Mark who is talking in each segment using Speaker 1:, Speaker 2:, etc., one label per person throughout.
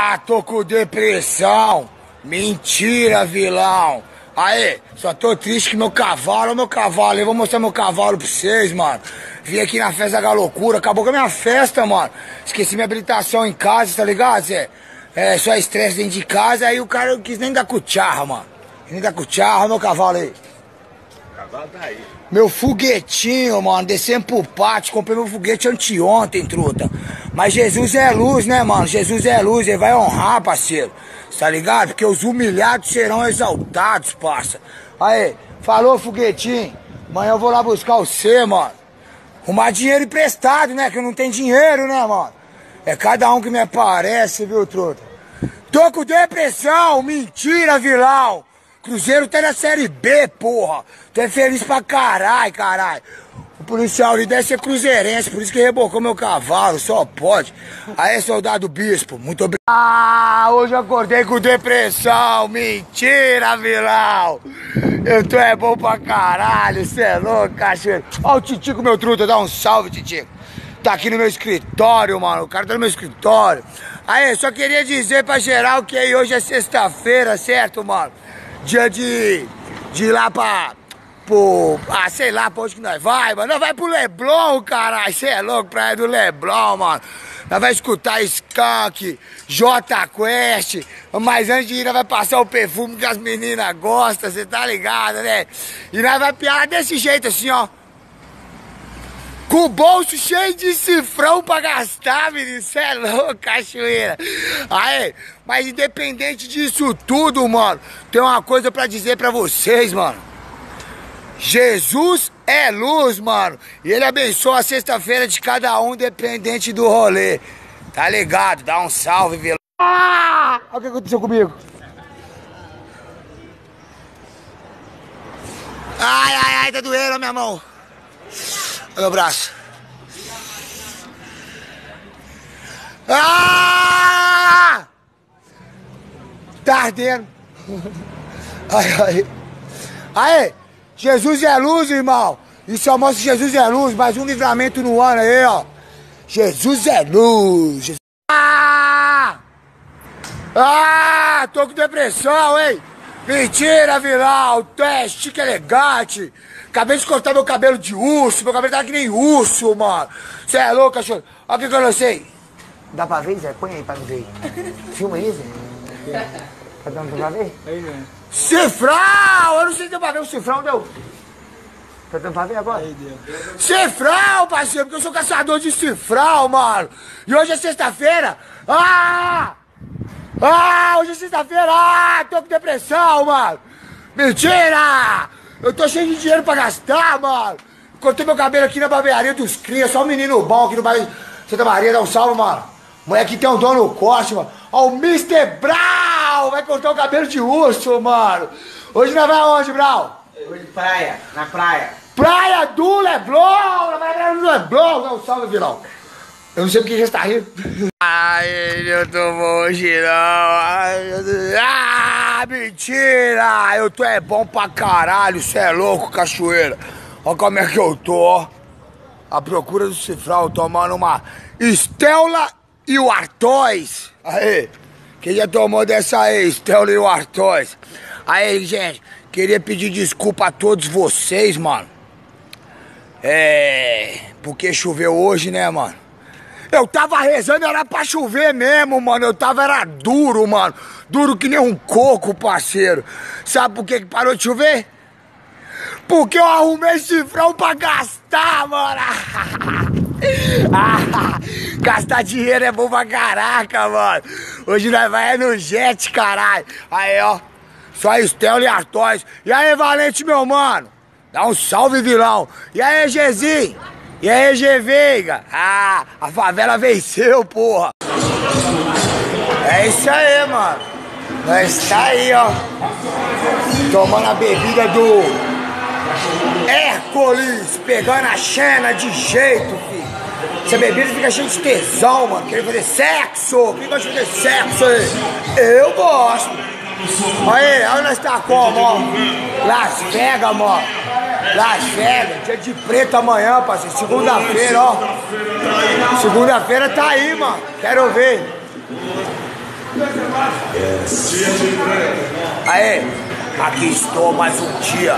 Speaker 1: Ah, tô com depressão. Mentira, vilão. Aí, só tô triste que meu cavalo, meu cavalo, eu vou mostrar meu cavalo pra vocês, mano. Vim aqui na festa da loucura, acabou com a minha festa, mano. Esqueci minha habilitação em casa, tá ligado, Zé? É, só estresse dentro de casa, aí o cara não quis nem dar cucharra, mano. Nem dar cucharra, meu cavalo aí.
Speaker 2: O cavalo tá aí.
Speaker 1: Meu foguetinho, mano, descendo pro pátio, comprei meu foguete anteontem, truta. Mas Jesus é luz, né, mano? Jesus é luz, ele vai honrar, parceiro. Tá ligado? Porque os humilhados serão exaltados, parça. Aí, falou, foguetinho. Amanhã eu vou lá buscar você, mano. Arrumar dinheiro emprestado, né? Que eu não tenho dinheiro, né, mano? É cada um que me aparece, viu, truta? Tô com depressão, mentira, vilão. Cruzeiro tá na Série B, porra. Tu é feliz pra caralho, caralho. O policial ali deve ser cruzeirense, por isso que rebocou meu cavalo, só pode. Aí, soldado bispo, muito obrigado. Ah, hoje eu acordei com depressão. Mentira, vilão. Eu tô é bom pra caralho, cê é louco, cachorro. Ó o Titico, meu truta, dá um salve, Titico. Tá aqui no meu escritório, mano. O cara tá no meu escritório. Aí, só queria dizer pra geral que aí hoje é sexta-feira, certo, mano? Dia de, de ir lá pra. Pro, ah, sei lá pra onde que nós vai, mano. Nós vai pro Leblon, caralho. Cê é louco, praia do Leblon, mano. Nós vai escutar Skunk, J Quest. Mas antes de ir, nós vai passar o perfume que as meninas gostam, cê tá ligado, né? E nós vai piar desse jeito assim, ó. Com o bolso cheio de cifrão pra gastar, menino. Cê é louco, cachoeira. Aí, mas independente disso tudo, mano, tem uma coisa pra dizer pra vocês, mano. Jesus é luz, mano. E ele abençoa a sexta-feira de cada um, dependente do rolê. Tá ligado? Dá um salve, vilão. Ah! Olha o que aconteceu comigo. Ai, ai, ai, tá doendo a minha mão. Meu braço. Ah! Tá ardendo. Ai, ai. Aí, Jesus é luz, irmão. Isso mostra que Jesus é luz. Mais um livramento no ano aí, ó. Jesus é luz. Jesus... Ah! Ah! Tô com depressão, hein? Mentira, vilão. Tu é chique elegante. Acabei de cortar meu cabelo de urso. Meu cabelo tá que nem urso, mano. Você é louco, cachorro. Olha o que, que eu lancei. Dá pra ver, Zé? Põe aí pra ver. Filma aí, Zé. Tá dando pra ver?
Speaker 2: Aí, né?
Speaker 1: Cifrão! Eu não sei se deu pra ver o cifrão, deu. Tá dando pra ver agora?
Speaker 2: Aí deu.
Speaker 1: Cifrão, parceiro, porque eu sou caçador de cifrão, mano. E hoje é sexta-feira. Ah! Ah, hoje é sexta-feira. Ah, tô com depressão, mano. Mentira! Eu tô cheio de dinheiro pra gastar, mano. Cortei meu cabelo aqui na barbearia dos crias, só um menino bom aqui no bairro Santa Maria, dá um salve, mano. Moleque tem um dono no corte, mano. Ó, o Mr. Brown vai cortar o cabelo de urso, mano. Hoje nós vai aonde, Brown?
Speaker 3: Hoje praia, na praia.
Speaker 1: Praia do Leblon! Na praia do Leblon! Dá um salve, vilão. Eu não sei porque já está rindo. Ai, eu tô bom hoje não. Ai, meu Deus. Ah, mentira! Eu tô é bom pra caralho, cê é louco, cachoeira. Olha como é que eu tô. À procura do cifrão, tomando uma Estela e o Artois. Aí, quem já tomou dessa aí, Estela e o Artois? Aí, gente, queria pedir desculpa a todos vocês, mano. É. Porque choveu hoje, né, mano? Eu tava rezando, era pra chover mesmo, mano. Eu tava, era duro, mano. Duro que nem um coco, parceiro. Sabe por que que parou de chover? Porque eu arrumei cifrão pra gastar, mano. Ah, gastar dinheiro é bom pra caraca, mano. Hoje nós vai é no jet, caralho. Aí, ó. Só Estel e Artóis. E aí, Valente, meu mano? Dá um salve, vilão. E aí, Gezinho? E aí, G Veiga? Ah, a favela venceu, porra. É isso aí, mano. Nós tá aí, ó. Tomando a bebida do Hércules, pegando a chena de jeito, filho. Essa bebida fica cheia de tesão, mano. Querendo fazer sexo. Quem gosta de fazer sexo aí? Eu gosto. Aí, olha nós tá como, ó. Las Vegas, mano. Las Vegas, dia de preto amanhã, parceiro. Segunda-feira, ó. Segunda-feira tá aí, mano. Quero ver. Aê, aqui estou mais um dia,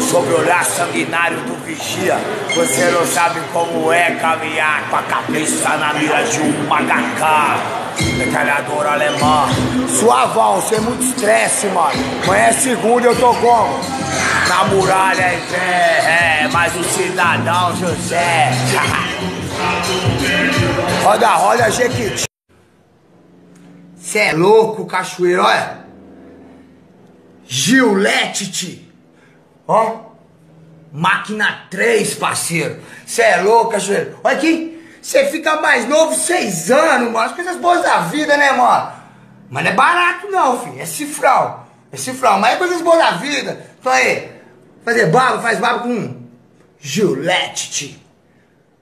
Speaker 1: sob o olhar sanguinário do vigia. Você não sabe como é caminhar com a cabeça na mira de um macacá. Metralhador alemã, suavão, sem muito estresse, mano. Amanhã é segunda eu tô como? Na muralha em pé, é, mais um cidadão José. roda, roda, Jequiti. Cê é louco, cachoeiro, olha. Gillette, ó. Máquina 3, parceiro. Cê é louco, cachoeiro. Olha aqui, você fica mais novo seis anos, mano. As coisas boas da vida, né, mano? Mas não é barato não, filho. É cifrão. É cifrão, mas é coisas boas da vida. Então aí, fazer barba, faz barba com Gillette,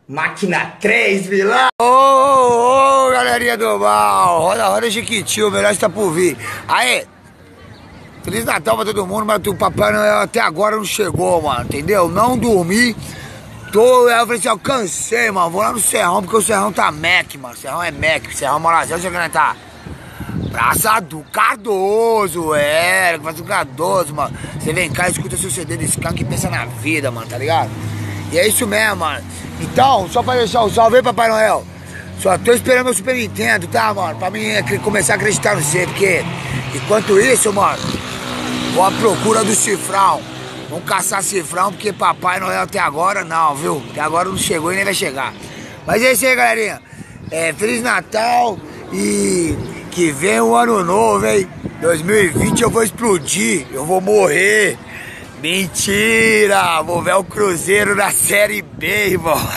Speaker 1: Máquina 3, vilão. Ô, ô, ô, galerinha do mal. Roda, roda, Chiquitinho, o melhor está por vir. Aí, Feliz Natal pra todo mundo, mas o Papai Noel até agora não chegou, mano, entendeu? Não dormi. Tô, eu falei assim, eu cansei, mano. Vou lá no Serrão, porque o Serrão tá Mac, mano. O Serrão é Mac, o Serrão Morazão, onde é que tá? Praça do Cardoso, é, Praça do Cardoso, mano. Você vem cá, escuta seu CD do Skank e pensa na vida, mano, tá ligado? E é isso mesmo, mano. Então, só pra deixar o salve aí, Papai Noel. Só tô esperando meu Super Nintendo, tá, mano? Pra mim começar a acreditar no você, porque enquanto isso, mano, vou à procura do cifrão. Vamos caçar cifrão, porque Papai Noel até agora não, viu? Até agora não chegou e nem vai chegar. Mas é isso aí, galerinha. É, Feliz Natal e que vem o ano novo, hein? 2020 eu vou explodir, eu vou morrer. Mentira! Vou ver o Cruzeiro na Série B, irmão.